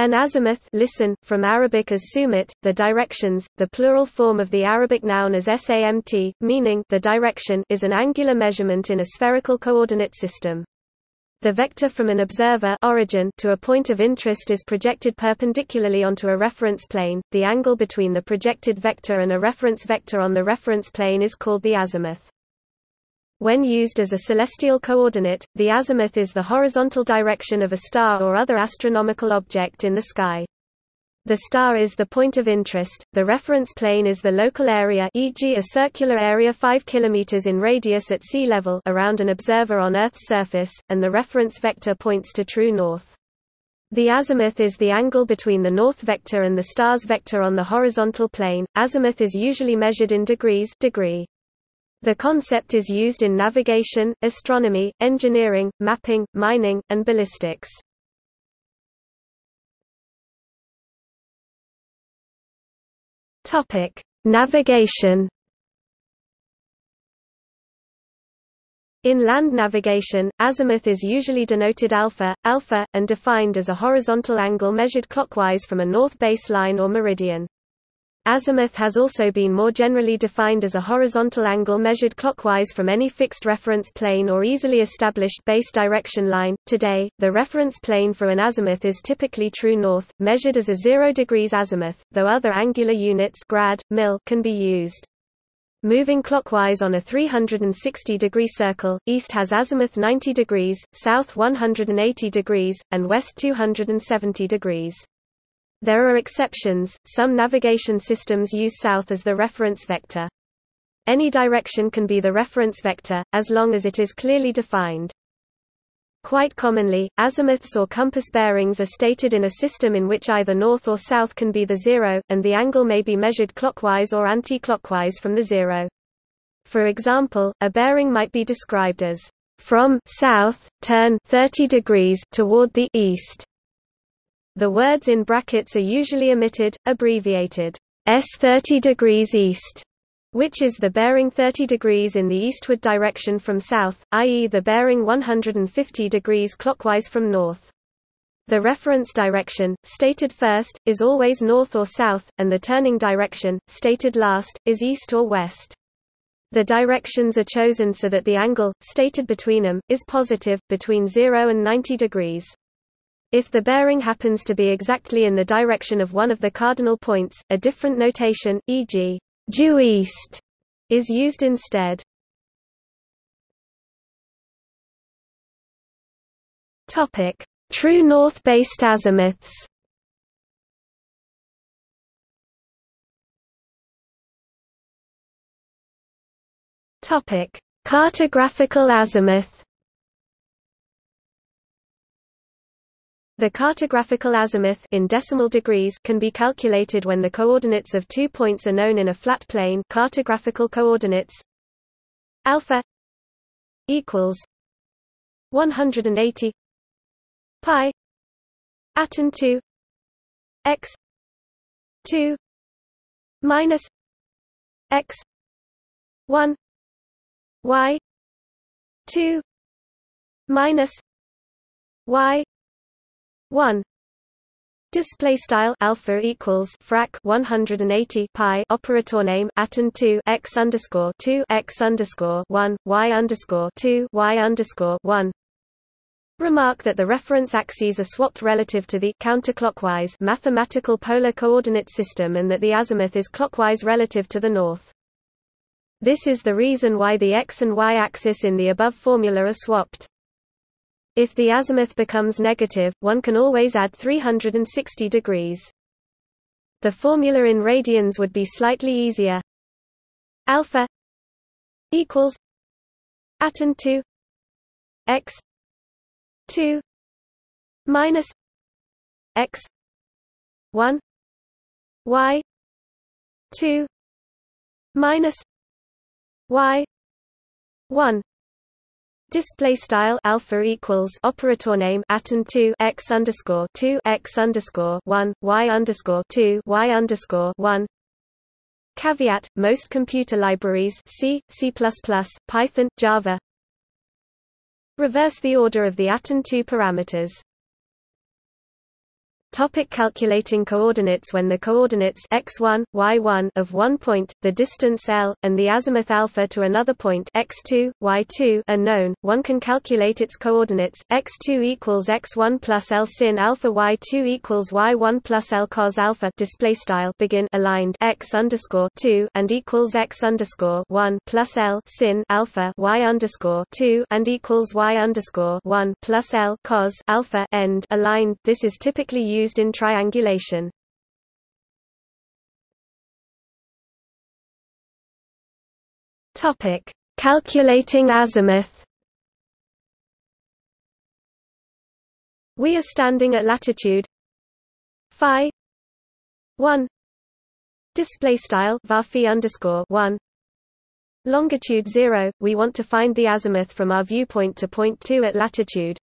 An azimuth listen, from Arabic as sumit, the directions, the plural form of the Arabic noun as samt, meaning the direction is an angular measurement in a spherical coordinate system. The vector from an observer origin to a point of interest is projected perpendicularly onto a reference plane. The angle between the projected vector and a reference vector on the reference plane is called the azimuth. When used as a celestial coordinate, the azimuth is the horizontal direction of a star or other astronomical object in the sky. The star is the point of interest, the reference plane is the local area e.g. a circular area 5 km in radius at sea level around an observer on Earth's surface, and the reference vector points to true north. The azimuth is the angle between the north vector and the star's vector on the horizontal plane. Azimuth is usually measured in degrees degree. The concept is used in navigation, astronomy, engineering, mapping, mining, and ballistics. Topic: Navigation. In land navigation, azimuth is usually denoted alpha, alpha, and defined as a horizontal angle measured clockwise from a north baseline or meridian. Azimuth has also been more generally defined as a horizontal angle measured clockwise from any fixed reference plane or easily established base direction line. Today, the reference plane for an azimuth is typically true north, measured as a 0 degrees azimuth, though other angular units grad, mil can be used. Moving clockwise on a 360-degree circle, east has azimuth 90 degrees, south 180 degrees, and west 270 degrees. There are exceptions, some navigation systems use south as the reference vector. Any direction can be the reference vector, as long as it is clearly defined. Quite commonly, azimuths or compass bearings are stated in a system in which either north or south can be the zero, and the angle may be measured clockwise or anti-clockwise from the zero. For example, a bearing might be described as from south, turn 30 degrees toward the east. The words in brackets are usually omitted, abbreviated S 30 degrees east, which is the bearing 30 degrees in the eastward direction from south, i.e. the bearing 150 degrees clockwise from north. The reference direction, stated first, is always north or south, and the turning direction, stated last, is east or west. The directions are chosen so that the angle, stated between them, is positive, between 0 and 90 degrees. If the bearing happens to be exactly in the direction of one of the cardinal points, a different notation, e.g., due east, is used instead. Topic: True north-based azimuths. Topic: Cartographical azimuth. The cartographical azimuth in decimal degrees can be calculated when the coordinates of two points are known in a flat plane cartographical coordinates. Alpha equals 180 pi atan 2 x 2 minus x 1 y 2 minus y 1 Display style alpha equals frac 180 pi operator name atan 2 x underscore 2 x underscore 1 y underscore 2 y underscore 1. Remark that the reference axes are swapped relative to the counterclockwise mathematical polar coordinate system and that the azimuth is clockwise relative to the north. This is the reason why the x and y axis in the above formula are swapped. If the azimuth becomes negative, one can always add 360 degrees. The formula in radians would be slightly easier. Alpha equals atan 2 x 2 minus x 1 y 2 minus y 1 Display style alpha equals operator name atan two x underscore two x underscore one y underscore two y underscore one. Caveat: Most computer libraries C, C++, Python, Java reverse the order of the atan two parameters. Topic calculating coordinates When the coordinates x1, y1 of one point, the distance l, and the azimuth alpha to another point x2, y2 are known, one can calculate its coordinates, x2 equals x1 plus l sin alpha y2 equals y1 plus l cos alpha display style begin aligned x underscore 2 and equals x underscore 1 plus l sin alpha y underscore 2 and equals y underscore 1 plus l cos alpha end aligned. This is typically used used in triangulation. Topic: Calculating azimuth. We are standing at latitude phi 1 display style underscore 1 longitude 0 we want to find the azimuth from our viewpoint to point 2 at latitude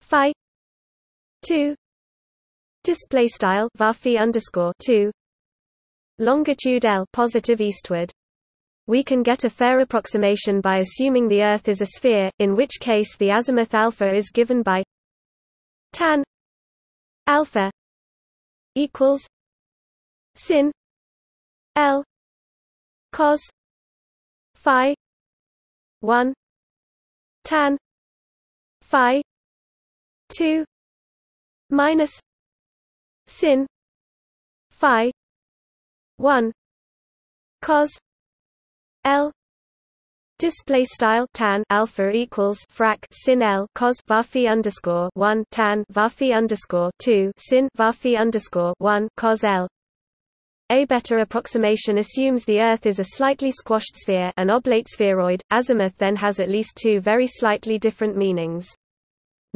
phi 2 display style varphi underscore 2 longitude L positive eastward. We can get a fair approximation by assuming the earth is a sphere in which case the azimuth alpha is given by tan alpha equals sin L cos phi 1 tan phi 2 minus sin phi 1 cos l Display style tan alpha equals frac sin l cos varphi underscore one tan varphi underscore two sin varphi underscore one cos l. A better approximation assumes the Earth is a slightly squashed sphere, an oblate spheroid. Azimuth then has at least two very slightly different meanings.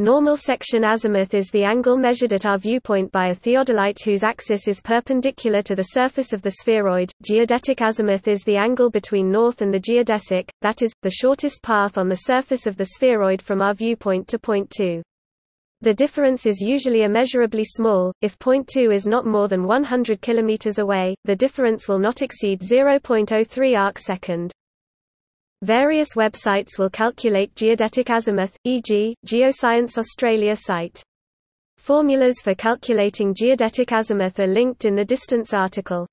Normal section azimuth is the angle measured at our viewpoint by a theodolite whose axis is perpendicular to the surface of the spheroid. Geodetic azimuth is the angle between north and the geodesic, that is, the shortest path on the surface of the spheroid from our viewpoint to point 2. The difference is usually immeasurably small. If point 2 is not more than 100 km away, the difference will not exceed 0.03 arc second. Various websites will calculate geodetic azimuth, e.g., Geoscience Australia site. Formulas for calculating geodetic azimuth are linked in the distance article.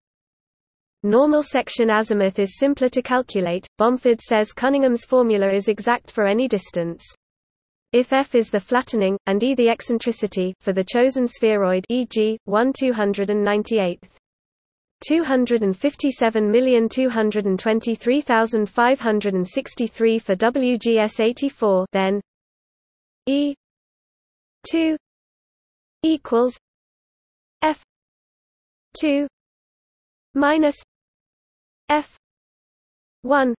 Normal section azimuth is simpler to calculate. Bomford says Cunningham's formula is exact for any distance. If f is the flattening, and e the eccentricity, for the chosen spheroid e.g., 1 298th 257223563 for WGS 84 then E 2 equals F 2 minus F 1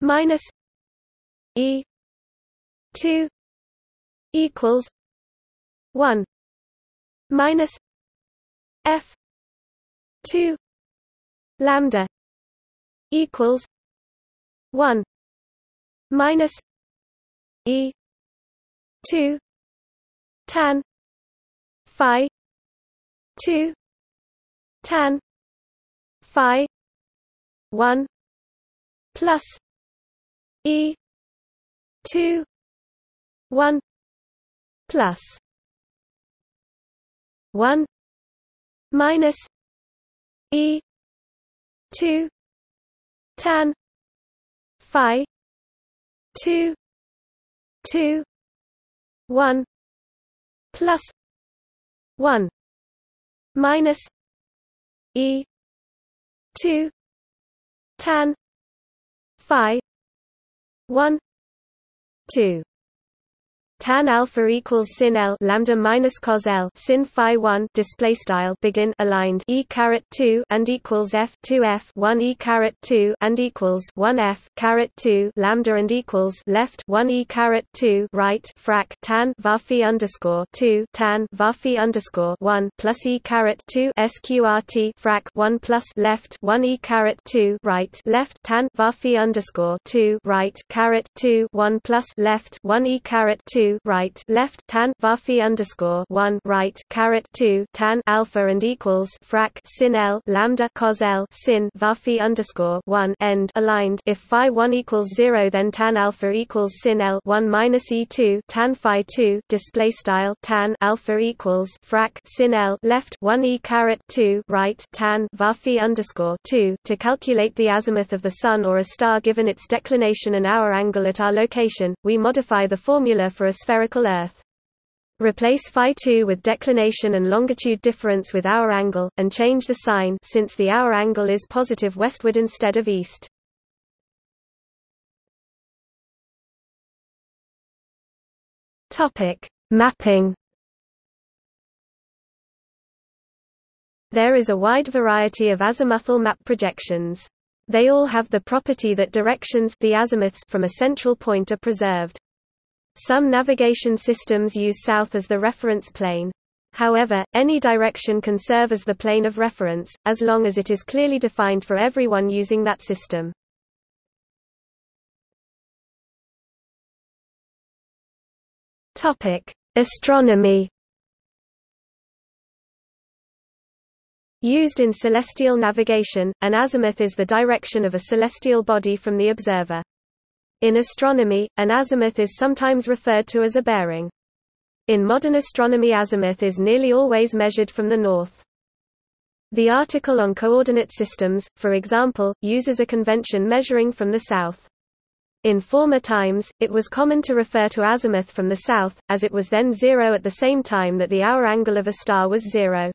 minus E 2 equals 1 minus F 2 lambda equals 1 minus e 2 tan phi 2 tan phi 1 plus e 2 1 plus 1 minus E two tan Phi two two one plus one minus E two tan Phi one two tan alpha equals sin L lambda minus cos L sin phi 1 display style begin aligned e caret 2 and equals f 2 f 1 e caret 2 and equals 1 f caret 2 lambda and equals left 1 e caret 2 right frac tan varphi underscore 2 tan varphi underscore 1 plus e caret 2 sqrt frac 1 plus left 1 e caret 2 right left tan varphi underscore 2 right caret 2 1 plus left 1 e caret 2 right left tan varphi underscore one right caret two tan alpha and equals frac sin L lambda cos L sin varphi underscore one end aligned. If phi one equals zero then tan alpha equals sin L one minus E two tan phi two display style tan alpha equals frac sin L left one E caret two right tan varphi underscore two. To calculate the azimuth of the Sun or a star given its declination and hour angle at our location, we modify the formula for a spherical Earth. Replace phi 2 with declination and longitude difference with hour angle, and change the sign since the hour angle is positive westward instead of east. Topic: Mapping. There is a wide variety of azimuthal map projections. They all have the property that directions the azimuths from a central point are preserved. Some navigation systems use south as the reference plane. However, any direction can serve as the plane of reference, as long as it is clearly defined for everyone using that system. Astronomy Used in celestial navigation, an azimuth is the direction of a celestial body from the observer. In astronomy, an azimuth is sometimes referred to as a bearing. In modern astronomy azimuth is nearly always measured from the north. The article on coordinate systems, for example, uses a convention measuring from the south. In former times, it was common to refer to azimuth from the south, as it was then zero at the same time that the hour angle of a star was zero.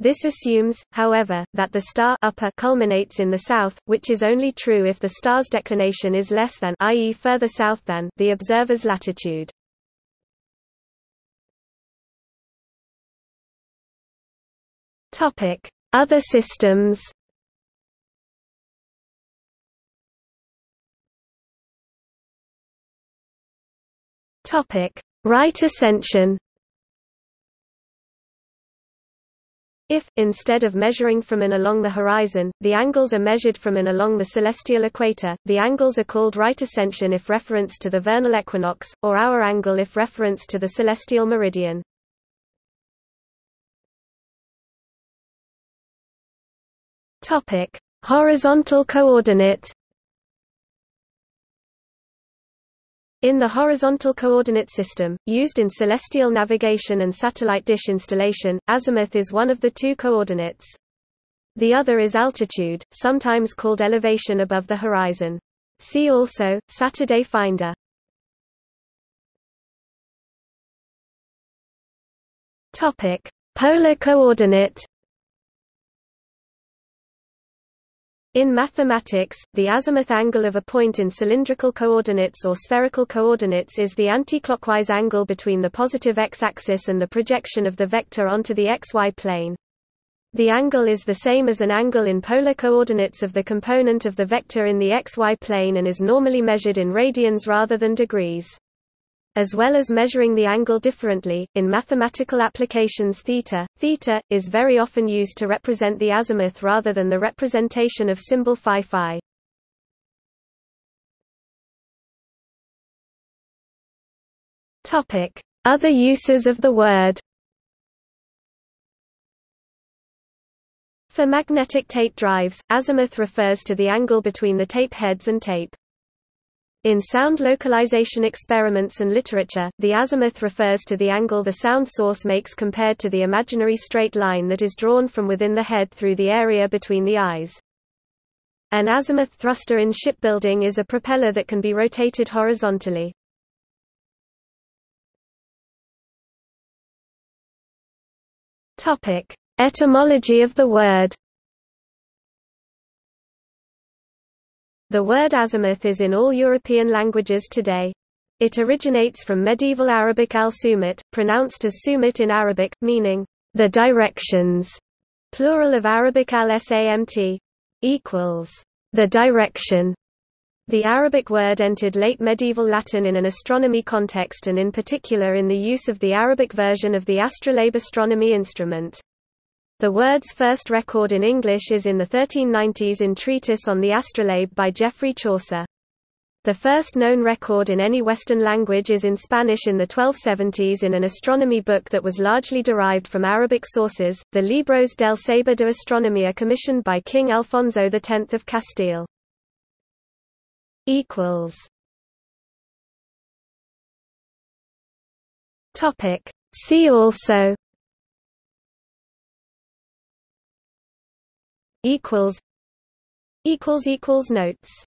This assumes, however, that the star upper culminates in the south, which is only true if the star's declination is less than i.e. further south than the observer's latitude. Topic: Other systems. Topic: Right ascension. If, instead of measuring from and along the horizon, the angles are measured from and along the celestial equator, the angles are called right ascension if reference to the vernal equinox, or hour angle if reference to the celestial meridian. Horizontal coordinate In the horizontal coordinate system, used in celestial navigation and satellite dish installation, azimuth is one of the two coordinates. The other is altitude, sometimes called elevation above the horizon. See also, Saturday Finder. Polar coordinate In mathematics, the azimuth angle of a point in cylindrical coordinates or spherical coordinates is the anticlockwise angle between the positive x-axis and the projection of the vector onto the xy plane. The angle is the same as an angle in polar coordinates of the component of the vector in the xy plane and is normally measured in radians rather than degrees. As well as measuring the angle differently, in mathematical applications theta, theta, is very often used to represent the azimuth rather than the representation of symbol phi phi. Other uses of the word For magnetic tape drives, azimuth refers to the angle between the tape heads and tape. In sound localization experiments and literature, the azimuth refers to the angle the sound source makes compared to the imaginary straight line that is drawn from within the head through the area between the eyes. An azimuth thruster in shipbuilding is a propeller that can be rotated horizontally. Etymology of the word The word azimuth is in all European languages today. It originates from medieval Arabic al-sumut, pronounced as sumut in Arabic, meaning, the directions, plural of Arabic al-samt, equals, the direction. The Arabic word entered late medieval Latin in an astronomy context and in particular in the use of the Arabic version of the astrolabe astronomy instrument. The word's first record in English is in the 1390s in Treatise on the Astrolabe by Geoffrey Chaucer. The first known record in any Western language is in Spanish in the 1270s in an astronomy book that was largely derived from Arabic sources, the Libros del Saber de Astronomía commissioned by King Alfonso X of Castile. See also Notes